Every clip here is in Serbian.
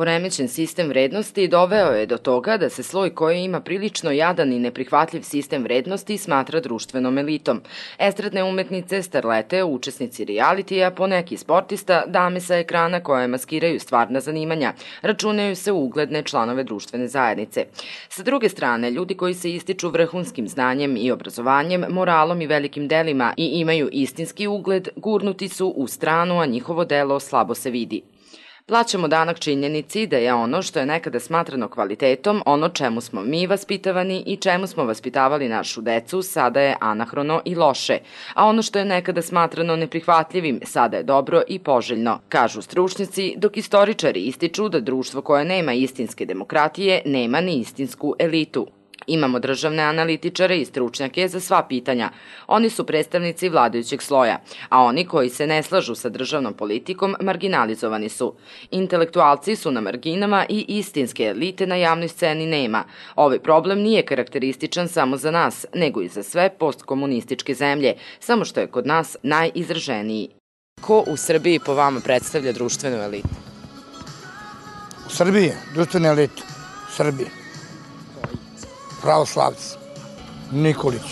Poremećen sistem vrednosti doveo je do toga da se sloj koji ima prilično jadan i neprihvatljiv sistem vrednosti smatra društvenom elitom. Estradne umetnice, starlete, učesnici realitija, poneki sportista, dame sa ekrana koje maskiraju stvarna zanimanja, računaju se ugledne članove društvene zajednice. Sa druge strane, ljudi koji se ističu vrhunskim znanjem i obrazovanjem, moralom i velikim delima i imaju istinski ugled, gurnuti su u stranu, a njihovo delo slabo se vidi. Plaćamo danak činjenici da je ono što je nekada smatrano kvalitetom, ono čemu smo mi vaspitavani i čemu smo vaspitavali našu decu, sada je anahrono i loše, a ono što je nekada smatrano neprihvatljivim, sada je dobro i poželjno, kažu stručnjaci, dok istoričari ističu da društvo koje nema istinske demokratije nema ni istinsku elitu. Imamo državne analitičare i stručnjake za sva pitanja. Oni su predstavnici vladajućeg sloja, a oni koji se ne slažu sa državnom politikom marginalizovani su. Intelektualci su na marginama i istinske elite na javnoj sceni nema. Ovaj problem nije karakterističan samo za nas, nego i za sve postkomunističke zemlje, samo što je kod nas najizraženiji. Ko u Srbiji po vama predstavlja društvenu elitu? U Srbiji, društvenu elitu, Srbije pravoslavci. Nikolić.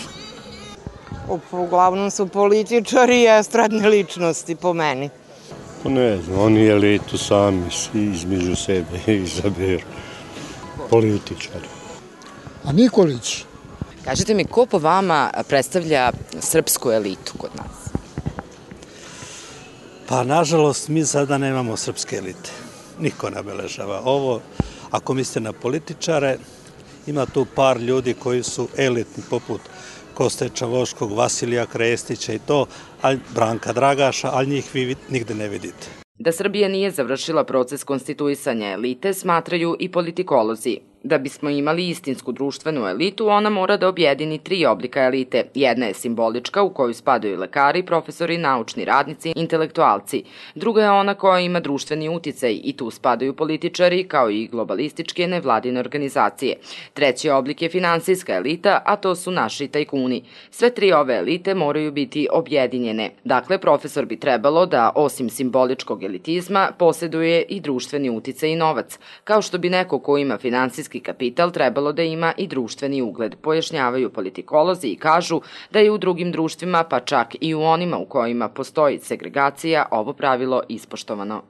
Uglavnom su političari i estradne ličnosti po meni. Pa ne znam, oni elitu sami između sebe izaberu. Političari. A Nikolić? Kažite mi, ko po vama predstavlja srpsku elitu kod nas? Pa, nažalost, mi sada nemamo srpske elite. Niko ne beležava. Ovo, ako mislite na političare, Ima tu par ljudi koji su elitni, poput Koste Čavoškog, Vasilija Krestića i to, ali Branka Dragaša, ali njih vi nigde ne vidite. Da Srbija nije završila proces konstituisanja elite, smatraju i politikolozi. Da bismo imali istinsku društvenu elitu, ona mora da objedini tri oblika elite. Jedna je simbolička, u koju spadaju lekari, profesori, naučni radnici, intelektualci. Druga je ona koja ima društveni uticaj i tu spadaju političari, kao i globalističke nevladine organizacije. Treći oblik je finansijska elita, a to su naši tajkuni. Sve tri ove elite moraju biti objedinjene. Dakle, profesor bi trebalo da, osim simboličkog elitizma, posjeduje i društveni uticaj i novac, kao što bi neko ko ima finansijski finansijski kapital trebalo da ima i društveni ugled, pojašnjavaju politikolozi i kažu da je u drugim društvima, pa čak i u onima u kojima postoji segregacija, ovo pravilo ispoštovano.